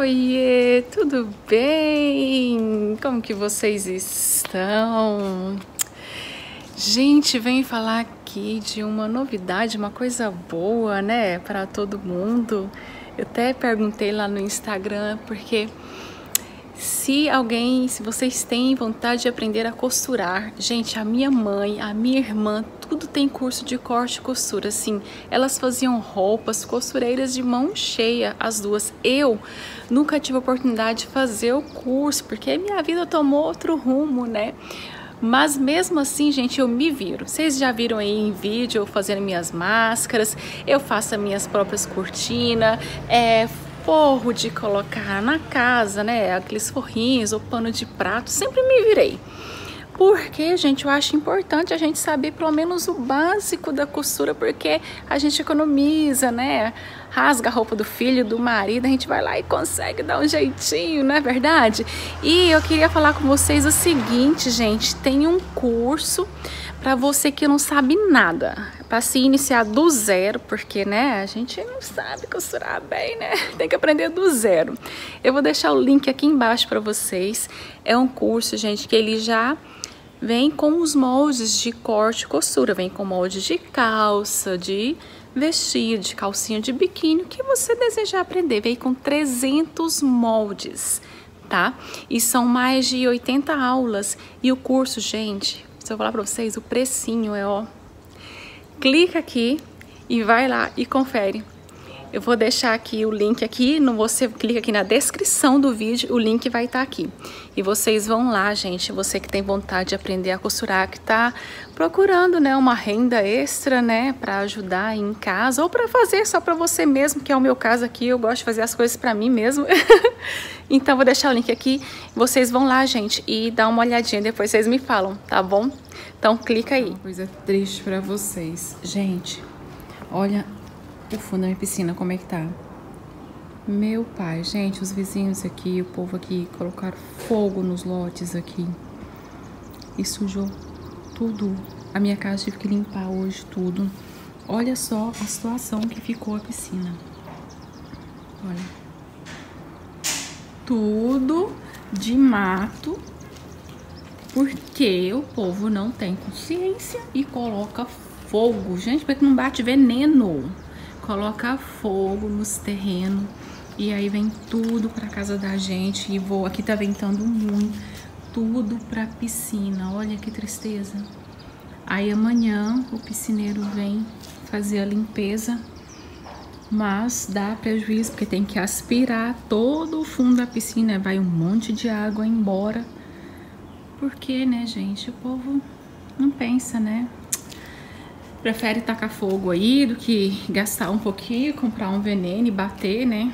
Oiê, tudo bem? Como que vocês estão? Gente, vem falar aqui de uma novidade, uma coisa boa, né, para todo mundo. Eu até perguntei lá no Instagram porque se alguém, se vocês têm vontade de aprender a costurar, gente, a minha mãe, a minha irmã, tudo tem curso de corte e costura, assim, elas faziam roupas, costureiras de mão cheia, as duas. Eu nunca tive a oportunidade de fazer o curso, porque minha vida tomou outro rumo, né? Mas mesmo assim, gente, eu me viro. Vocês já viram aí em vídeo eu fazendo minhas máscaras, eu faço as minhas próprias cortinas, é, forro de colocar na casa, né? Aqueles forrinhos ou pano de prato, sempre me virei. Porque, gente, eu acho importante a gente saber pelo menos o básico da costura, porque a gente economiza, né? Rasga a roupa do filho, do marido, a gente vai lá e consegue dar um jeitinho, não é verdade? E eu queria falar com vocês o seguinte, gente, tem um curso para você que não sabe nada, para se iniciar do zero, porque né, a gente não sabe costurar bem, né? Tem que aprender do zero. Eu vou deixar o link aqui embaixo para vocês. É um curso, gente, que ele já vem com os moldes de corte e costura, vem com molde de calça, de vestido, de calcinha de biquíni, o que você desejar aprender. Vem com 300 moldes, tá? E são mais de 80 aulas. E o curso, gente, eu falar para vocês, o precinho é ó. Clica aqui e vai lá e confere. Eu vou deixar aqui o link aqui, no você clica aqui na descrição do vídeo, o link vai estar tá aqui. E vocês vão lá, gente, você que tem vontade de aprender a costurar, que está procurando, né, uma renda extra, né, para ajudar em casa ou para fazer só para você mesmo, que é o meu caso aqui, eu gosto de fazer as coisas para mim mesmo. então vou deixar o link aqui, vocês vão lá, gente, e dá uma olhadinha, depois vocês me falam, tá bom? Então clica aí. Uma coisa triste para vocês. Gente, olha o fundo da minha piscina, como é que tá? Meu pai, gente, os vizinhos aqui, o povo aqui colocaram fogo nos lotes aqui e sujou tudo. A minha casa tive que limpar hoje tudo. Olha só a situação que ficou a piscina. Olha. Tudo de mato porque o povo não tem consciência e coloca fogo. Gente, porque não bate veneno coloca fogo nos terrenos e aí vem tudo para casa da gente e vou aqui tá ventando muito, tudo para piscina. Olha que tristeza. Aí amanhã o piscineiro vem fazer a limpeza, mas dá prejuízo porque tem que aspirar todo o fundo da piscina, vai um monte de água embora. Porque, né, gente, o povo não pensa, né? Prefere tacar fogo aí do que gastar um pouquinho, comprar um veneno e bater, né?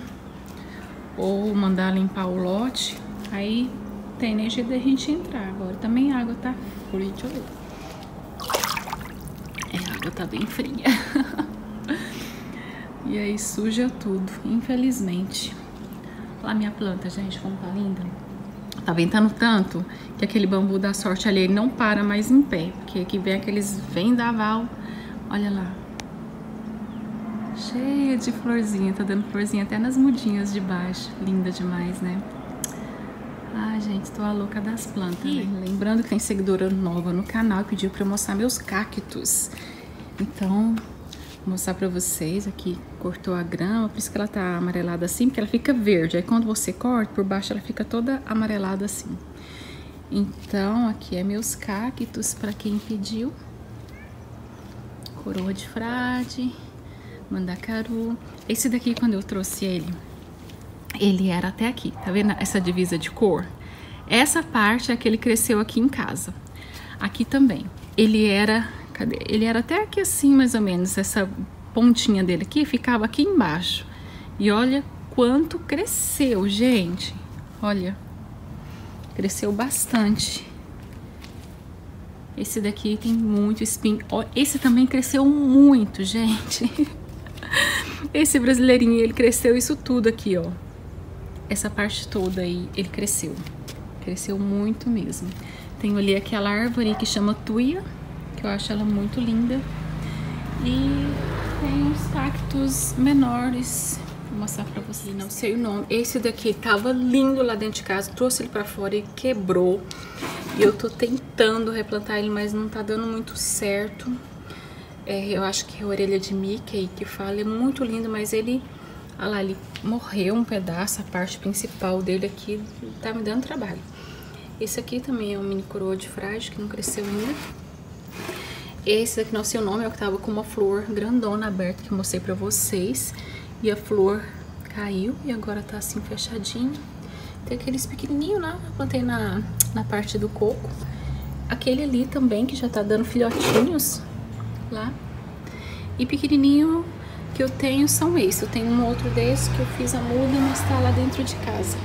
Ou mandar limpar o lote. Aí tem jeito da gente entrar. Agora também a água tá fria, deixa eu ver. É, a água tá bem fria. e aí suja tudo, infelizmente. Olha lá minha planta, gente, como tá linda. Tá ventando tanto que aquele bambu da sorte ali ele não para mais em pé. Porque aqui vem aqueles vendaval Olha lá. Cheia de florzinha, tá dando florzinha até nas mudinhas de baixo. Linda demais, né? Ai, gente, tô a louca das plantas, né? Lembrando que tem seguidora nova no canal que pediu pra eu mostrar meus cactos. Então, vou mostrar pra vocês aqui. Cortou a grama, por isso que ela tá amarelada assim, porque ela fica verde. Aí quando você corta, por baixo ela fica toda amarelada assim. Então, aqui é meus cactos, pra quem pediu coroa de frade, mandacaru. Esse daqui, quando eu trouxe ele, ele era até aqui, tá vendo essa divisa de cor? Essa parte é que ele cresceu aqui em casa. Aqui também. Ele era, cadê? Ele era até aqui assim, mais ou menos, essa pontinha dele aqui ficava aqui embaixo. E olha quanto cresceu, gente. Olha, cresceu bastante. Esse daqui tem muito espinho. Esse também cresceu muito, gente. Esse brasileirinho, ele cresceu isso tudo aqui, ó. Essa parte toda aí, ele cresceu. Cresceu muito mesmo. Tenho ali aquela árvore que chama tuia, que eu acho ela muito linda. E tem uns cactos menores, Vou mostrar pra vocês. Não sei o nome. Esse daqui tava lindo lá dentro de casa. Trouxe ele pra fora e quebrou. E eu tô tentando replantar ele, mas não tá dando muito certo. É, eu acho que é a orelha de Mickey que fala. É muito lindo, mas ele... Olha lá, ele morreu um pedaço. A parte principal dele aqui tá me dando trabalho. Esse aqui também é um mini coroa de frágil que não cresceu ainda. Esse daqui não sei o nome, é o que tava com uma flor grandona aberta que eu mostrei pra vocês. E a flor caiu e agora tá assim fechadinho. Tem aqueles pequenininhos lá, plantei na, na parte do coco. Aquele ali também que já tá dando filhotinhos lá. E pequenininho que eu tenho são esses. Eu tenho um outro desse que eu fiz a muda, mas tá lá dentro de casa.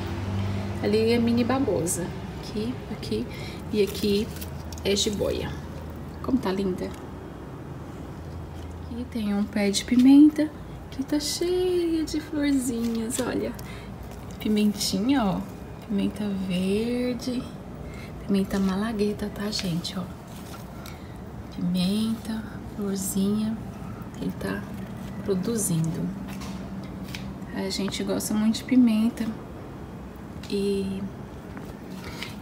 Ali é mini babosa aqui, aqui e aqui é jiboia. Como tá linda. Aqui tem um pé de pimenta que tá cheia de florzinhas, olha. Pimentinha, ó. Pimenta verde. Pimenta malagueta, tá, gente, ó. Pimenta, florzinha. Ele tá produzindo. A gente gosta muito de pimenta. E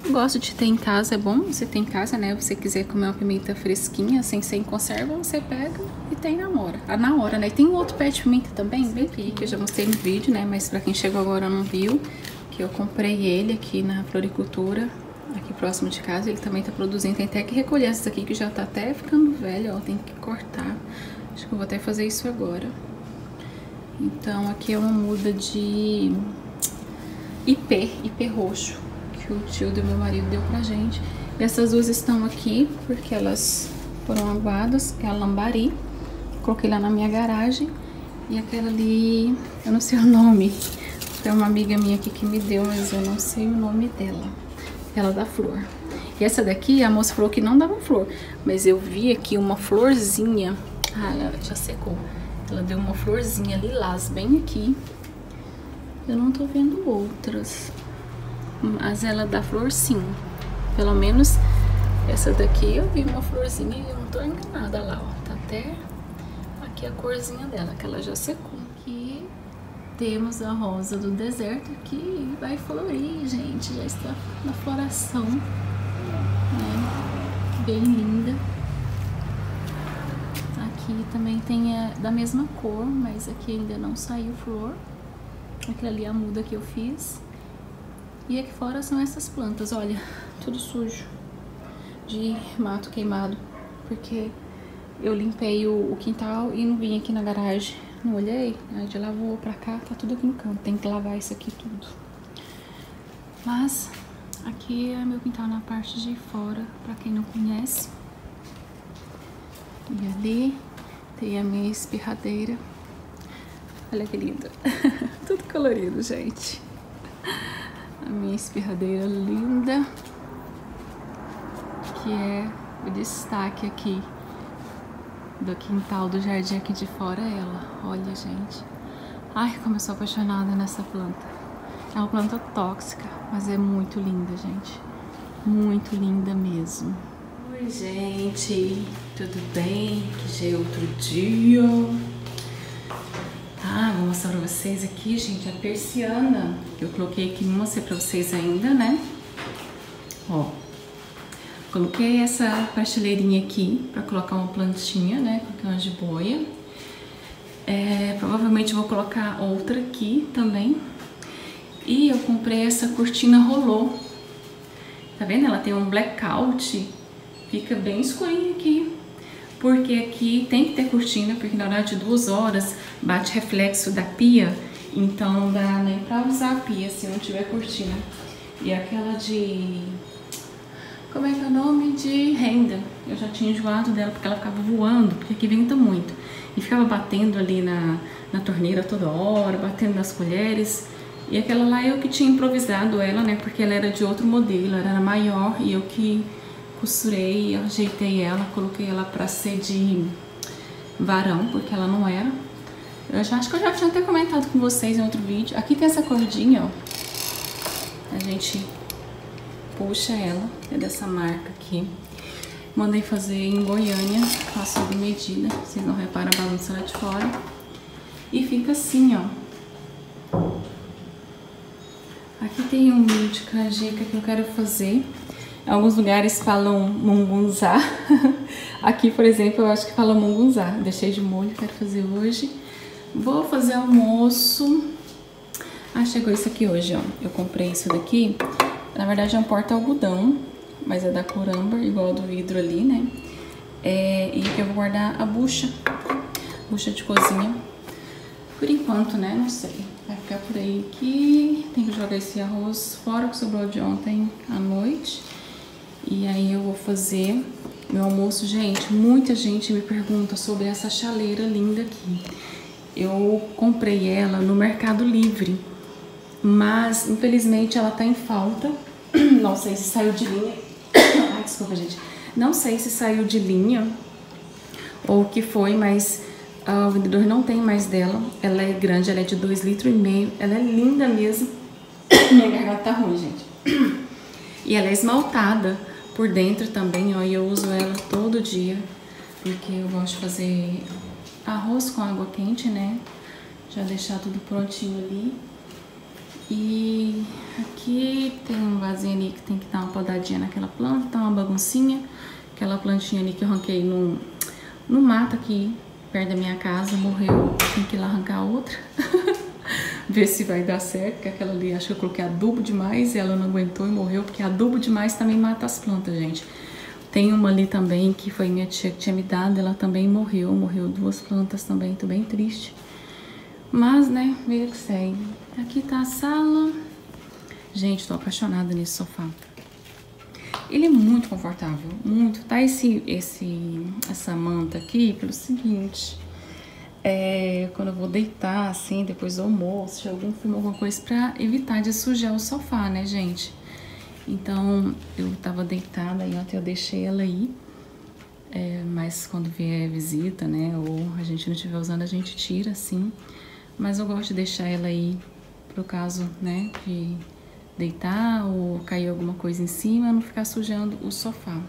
Gosto de ter em casa, é bom você ter em casa, né? Você quiser comer uma pimenta fresquinha, sem ser em conserva, você pega e tem na hora. Ah, na hora, né? E tem um outro pé de pimenta também, bem aqui, que eu já mostrei no vídeo, né? Mas pra quem chegou agora não viu, que eu comprei ele aqui na floricultura, aqui próximo de casa. Ele também tá produzindo, tem até que recolher essas aqui que já tá até ficando velho, ó. Tem que cortar. Acho que eu vou até fazer isso agora. Então aqui é uma muda de IP, IP roxo que o tio do meu marido deu pra gente. E essas duas estão aqui porque elas foram aguadas, é a lambari. Coloquei lá na minha garagem. E aquela ali, eu não sei o nome. Foi uma amiga minha aqui que me deu, mas eu não sei o nome dela. Ela dá flor. E essa daqui, a moça falou que não dava flor. Mas eu vi aqui uma florzinha. Ah, ela já secou. Ela deu uma florzinha lilás bem aqui. Eu não tô vendo outras. Mas ela dá flor sim. Pelo menos essa daqui eu vi uma florzinha e eu não tô enganada lá, ó. Tá até aqui a corzinha dela, que ela já secou. Aqui temos a rosa do deserto que vai florir, gente. Já está na floração. Né? Bem linda. Aqui também tem a, da mesma cor, mas aqui ainda não saiu flor. Aquela ali é a muda que eu fiz. E aqui fora são essas plantas, olha, tudo sujo de mato queimado, porque eu limpei o, o quintal e não vim aqui na garagem, não olhei, aí de lá vou pra cá, tá tudo aqui no canto, tem que lavar isso aqui tudo. Mas aqui é meu quintal na parte de fora, pra quem não conhece. E ali tem a minha espirradeira. Olha que linda. Tudo colorido, gente a minha espirradeira linda, que é o destaque aqui do quintal do jardim aqui de fora é ela. Olha, gente. Ai, como eu sou apaixonada nessa planta. É uma planta tóxica, mas é muito linda, gente. Muito linda mesmo. Oi, gente. Tudo bem? Que já é outro dia. Mostrar pra vocês aqui, gente, a persiana. Eu coloquei aqui, não mostrei pra vocês ainda, né? Ó, coloquei essa prateleirinha aqui pra colocar uma plantinha, né? Coloquei uma jiboia. É, provavelmente vou colocar outra aqui também. E eu comprei essa cortina rolô. Tá vendo? Ela tem um blackout. Fica bem escurinho aqui porque aqui tem que ter cortina, porque na hora de duas horas bate reflexo da pia, então dá nem pra usar a pia se não tiver cortina. E aquela de... como é que é o nome? De renda. Eu já tinha enjoado dela porque ela ficava voando, porque aqui venta muito. E ficava batendo ali na, na torneira toda hora, batendo nas colheres. E aquela lá eu que tinha improvisado ela, né? Porque ela era de outro modelo, ela era maior e eu que costurei, ajeitei ela, coloquei ela pra ser de varão, porque ela não era. Eu já, acho que eu já tinha até comentado com vocês em outro vídeo. Aqui tem essa cordinha, ó. A gente puxa ela, é dessa marca aqui. Mandei fazer em Goiânia, faço de medida, vocês não reparam a balança lá de fora. E fica assim, ó. Aqui tem um de canjica que eu quero fazer. Alguns lugares falam mungunzá. Aqui, por exemplo, eu acho que fala mungunzá. Deixei de molho, quero fazer hoje. Vou fazer almoço. Ah, chegou isso aqui hoje, ó. Eu comprei isso daqui. Na verdade é um porta-algodão, mas é da cor âmbar, igual do vidro ali, né? É, e eu vou guardar a bucha, bucha de cozinha. Por enquanto, né? Não sei. Vai ficar por aí aqui. Tem que jogar esse arroz fora que sobrou de ontem à noite. E aí eu vou fazer meu almoço. Gente, muita gente me pergunta sobre essa chaleira linda aqui. Eu comprei ela no Mercado Livre, mas infelizmente ela tá em falta. Não sei se saiu de linha. Ai, desculpa, gente. Não sei se saiu de linha ou o que foi, mas uh, o vendedor não tem mais dela. Ela é grande, ela é de 2,5 litros e meio. Ela é linda mesmo. Minha garganta tá ruim, gente. E ela é esmaltada por dentro também, ó. E eu uso ela todo dia, porque eu gosto de fazer arroz com água quente, né? Já deixar tudo prontinho ali. E aqui tem um vasinho ali que tem que dar uma podadinha naquela planta, tá uma baguncinha. Aquela plantinha ali que eu arranquei no, no mato aqui, perto da minha casa, morreu. Tem que ir lá arrancar outra. Ver se vai dar certo, porque aquela ali, acho que eu coloquei adubo demais e ela não aguentou e morreu, porque adubo demais também mata as plantas, gente. Tem uma ali também que foi minha tia que tinha me dado, ela também morreu, morreu duas plantas também, tô bem triste. Mas, né, vida que segue. Aqui tá a sala. Gente, tô apaixonada nesse sofá. Ele é muito confortável, muito. Tá esse, esse, essa manta aqui pelo seguinte. É, quando eu vou deitar, assim, depois do almoço, algum filme, alguma coisa, pra evitar de sujar o sofá, né, gente? Então, eu tava deitada e ontem eu deixei ela aí. É, mas quando vier visita, né, ou a gente não estiver usando, a gente tira, assim. Mas eu gosto de deixar ela aí pro caso, né, de deitar ou cair alguma coisa em cima, não ficar sujando o sofá.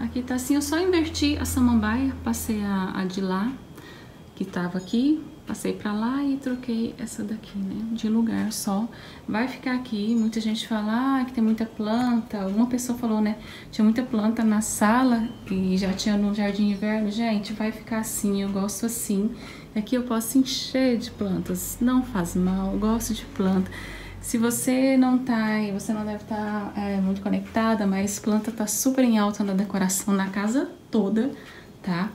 Aqui tá assim, eu só inverti a samambaia, passei a, a de lá, que tava aqui, Passei pra lá e troquei essa daqui, né? De lugar só. Vai ficar aqui. Muita gente fala ah, que tem muita planta. Uma pessoa falou, né? Tinha muita planta na sala e já tinha no jardim inverno. Gente, vai ficar assim. Eu gosto assim. Aqui eu posso encher de plantas. Não faz mal. Gosto de planta. Se você não tá, você não deve estar tá, é, muito conectada, mas planta tá super em alta na decoração na casa toda, tá?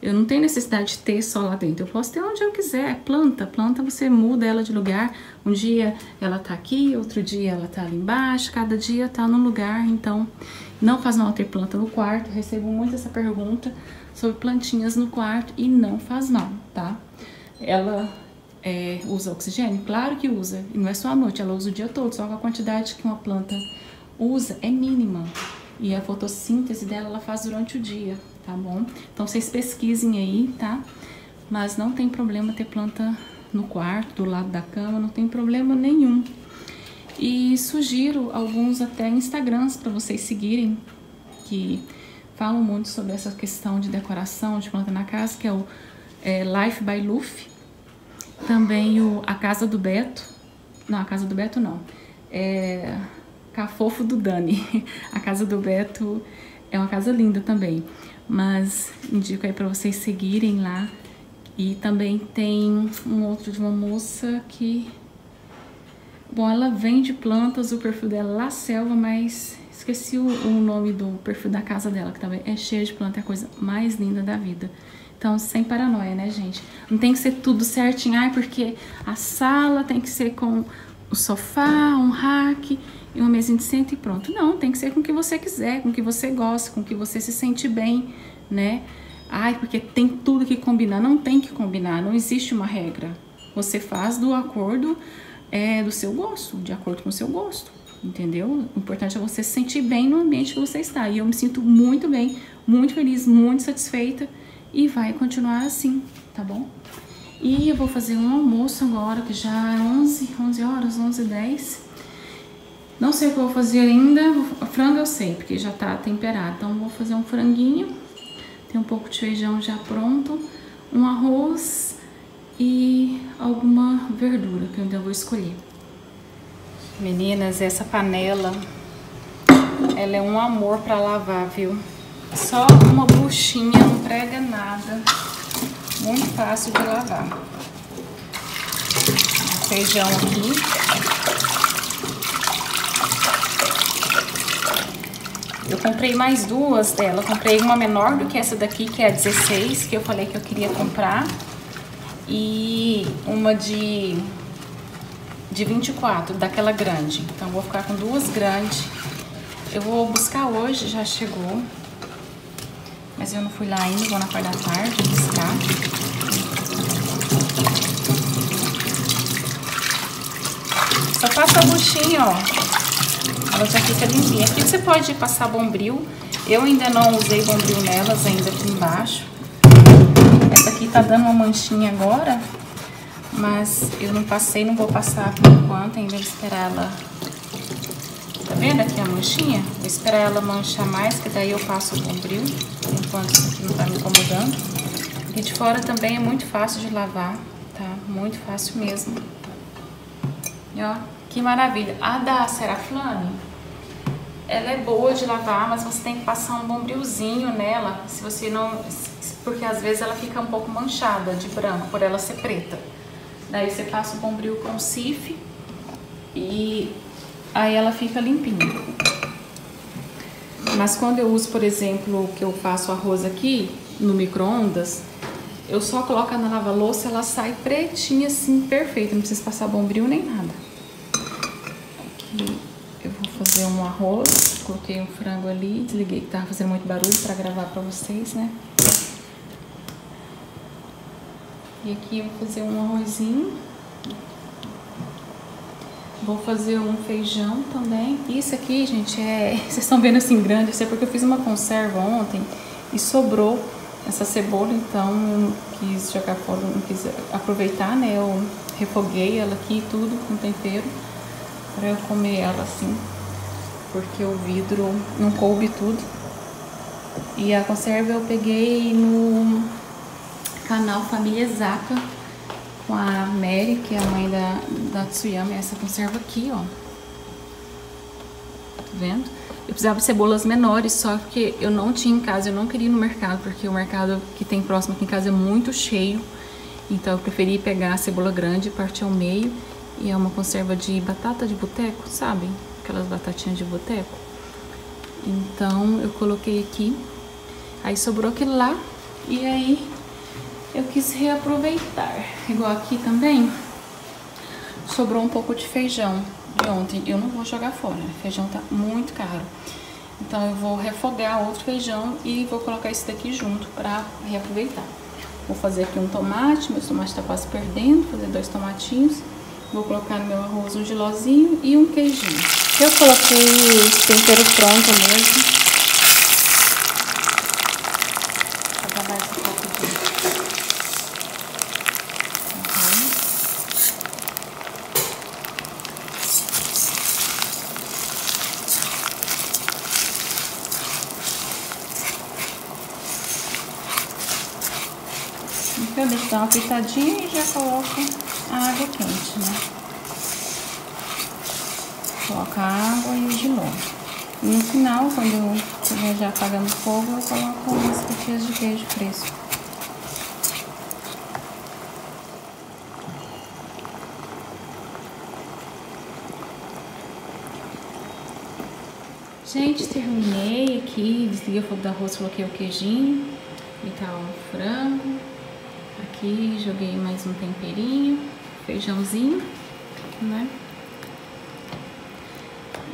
Eu não tenho necessidade de ter só lá dentro. Eu posso ter onde eu quiser. Planta, planta você muda ela de lugar. Um dia ela tá aqui, outro dia ela tá ali embaixo. Cada dia tá num lugar. Então, não faz mal ter planta no quarto. Eu recebo muito essa pergunta sobre plantinhas no quarto e não faz mal, tá? Ela é, usa oxigênio? Claro que usa. E não é só à noite, ela usa o dia todo. Só que a quantidade que uma planta usa é mínima. E a fotossíntese dela ela faz durante o dia tá bom? Então vocês pesquisem aí, tá? Mas não tem problema ter planta no quarto, do lado da cama, não tem problema nenhum. E sugiro alguns até Instagrams para vocês seguirem, que falam muito sobre essa questão de decoração de planta na casa, que é o é, Life by Luffy. Também o A Casa do Beto. Não, a Casa do Beto não. É Cafofo do Dani. A Casa do Beto é uma casa linda também mas indico aí para vocês seguirem lá. E também tem um outro de uma moça que... Bom, ela vende plantas, o perfil dela é La Selva, mas esqueci o, o, nome do perfil da casa dela, que também é cheio de planta, é a coisa mais linda da vida. Então, sem paranoia, né, gente? Não tem que ser tudo certinho, ai, porque a sala tem que ser com o sofá, um rack e uma mesinha de centro e pronto. Não, tem que ser com o que você quiser, com o que você gosta, com o que você se sente bem, né? Ai, porque tem tudo que combinar. Não tem que combinar, não existe uma regra. Você faz do acordo é, do seu gosto, de acordo com o seu gosto, entendeu? O importante é você se sentir bem no ambiente que você está. E eu me sinto muito bem, muito feliz, muito satisfeita e vai continuar assim, tá bom? E eu vou fazer um almoço agora, que já é 11, 11 horas, 11 h 10 não sei o que eu vou fazer ainda. Frango eu sei, porque já tá temperado. Então vou fazer um franguinho. Tem um pouco de feijão já pronto. Um arroz e alguma verdura que eu ainda vou escolher. Meninas, essa panela, ela é um amor para lavar, viu? Só uma buchinha, não prega nada. Muito fácil de lavar. Feijão aqui. Eu comprei mais duas dela. comprei uma menor do que essa daqui, que é a 16, que eu falei que eu queria comprar. E uma de de 24, daquela grande. Então, vou ficar com duas grandes. Eu vou buscar hoje, já chegou. Mas eu não fui lá ainda, vou na parte da tarde buscar. Só passa a buchinha, ó. Ela já fica limpinha. Aqui você pode passar bombril. Eu ainda não usei bombril nelas ainda aqui embaixo. Essa aqui tá dando uma manchinha agora. Mas eu não passei, não vou passar por enquanto, ainda vou esperar ela... Tá vendo aqui a manchinha? Vou esperar ela manchar mais, que daí eu passo o bombril, enquanto isso aqui não tá me incomodando. E de fora também é muito fácil de lavar, tá? Muito fácil mesmo. E ó, que maravilha. A da Seraflame, ela é boa de lavar, mas você tem que passar um bombrilzinho nela, se você não... Porque às vezes ela fica um pouco manchada de branco, por ela ser preta. Daí você passa o bombril com cif e aí ela fica limpinha. Mas quando eu uso, por exemplo, que eu faço arroz aqui no micro-ondas, eu só coloco na lava-louça, ela sai pretinha assim, perfeita, não precisa passar bombril nem nada. Aqui eu vou fazer um arroz, coloquei um frango ali, desliguei que tava fazendo muito barulho para gravar para vocês, né? E aqui eu vou fazer um arrozinho. Vou fazer um feijão também. Isso aqui, gente, é... Vocês estão vendo assim grande, isso é porque eu fiz uma conserva ontem e sobrou essa cebola, então eu não quis jogar fora, não quis aproveitar, né? Eu refoguei ela aqui tudo com tempero para eu comer ela assim, porque o vidro não coube tudo. E a conserva eu peguei no canal Família Zaka com a Mary, que é a mãe da, da Tsuyama, essa conserva aqui, ó. Tá vendo? Eu precisava de cebolas menores, só que eu não tinha em casa, eu não queria ir no mercado, porque o mercado que tem próximo aqui em casa é muito cheio. Então eu preferi pegar a cebola grande, partir ao meio. E é uma conserva de batata de boteco, sabe? Aquelas batatinhas de boteco. Então eu coloquei aqui. Aí sobrou aquilo lá. E aí eu quis reaproveitar. Igual aqui também, sobrou um pouco de feijão de ontem. Eu não vou jogar fora, feijão tá muito caro. Então eu vou refogar outro feijão e vou colocar esse daqui junto para reaproveitar. Vou fazer aqui um tomate, meu tomate tá quase perdendo, fazer dois tomatinhos. Vou colocar no meu arroz um gilozinho e um queijinho. Eu coloquei o tempero pronto mesmo. Eu deixo dar uma pitadinha e já coloco a água quente, né? Coloco a água e de novo. E no final, quando eu estiver já apagando o fogo, eu coloco umas fatias de queijo fresco. Gente, terminei aqui, desliguei o fogo do arroz, coloquei o queijinho e tá o frango. Aqui joguei mais um temperinho, feijãozinho, né?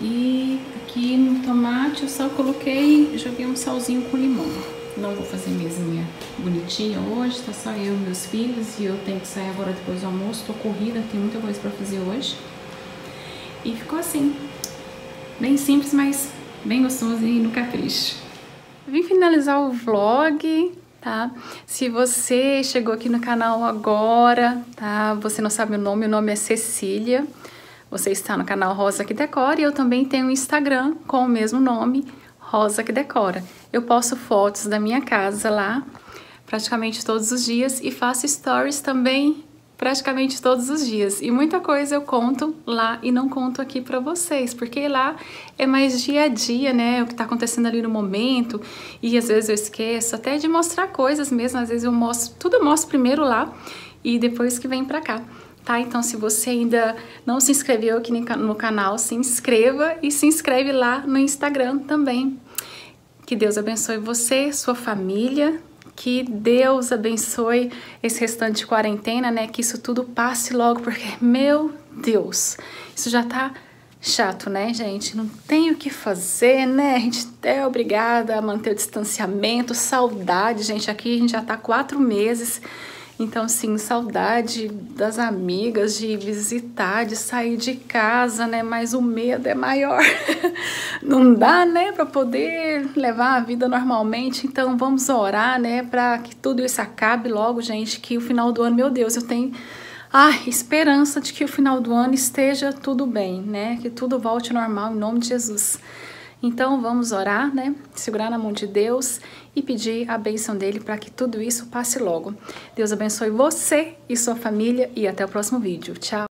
E aqui no tomate eu só coloquei, joguei um salzinho com limão. Não vou fazer mesinha bonitinha hoje, tá só eu e meus filhos e eu tenho que sair agora depois do almoço, tô corrida, tem muita coisa pra fazer hoje. E ficou assim, bem simples, mas bem gostoso e no capricho. Vim finalizar o vlog tá? Se você chegou aqui no canal agora, tá? Você não sabe o nome, o nome é Cecília. Você está no canal Rosa que Decora e eu também tenho um Instagram com o mesmo nome, Rosa que Decora. Eu posto fotos da minha casa lá praticamente todos os dias e faço stories também praticamente todos os dias. E muita coisa eu conto lá e não conto aqui para vocês, porque lá é mais dia a dia, né? O que tá acontecendo ali no momento. E às vezes eu esqueço até de mostrar coisas mesmo, às vezes eu mostro, tudo eu mostro primeiro lá e depois que vem para cá. Tá? Então, se você ainda não se inscreveu aqui no canal, se inscreva e se inscreve lá no Instagram também. Que Deus abençoe você, sua família, que Deus abençoe esse restante de quarentena, né? Que isso tudo passe logo, porque, meu Deus, isso já tá chato, né, gente? Não tem o que fazer, né? A gente é obrigada a manter o distanciamento, saudade, gente. Aqui a gente já tá quatro meses então, sim, saudade das amigas, de visitar, de sair de casa, né? Mas o medo é maior. Não dá, né, para poder levar a vida normalmente. Então, vamos orar, né, para que tudo isso acabe logo, gente. Que o final do ano, meu Deus, eu tenho ah, esperança de que o final do ano esteja tudo bem, né? Que tudo volte normal em nome de Jesus. Então vamos orar, né? Segurar na mão de Deus e pedir a bênção dele para que tudo isso passe logo. Deus abençoe você e sua família e até o próximo vídeo. Tchau!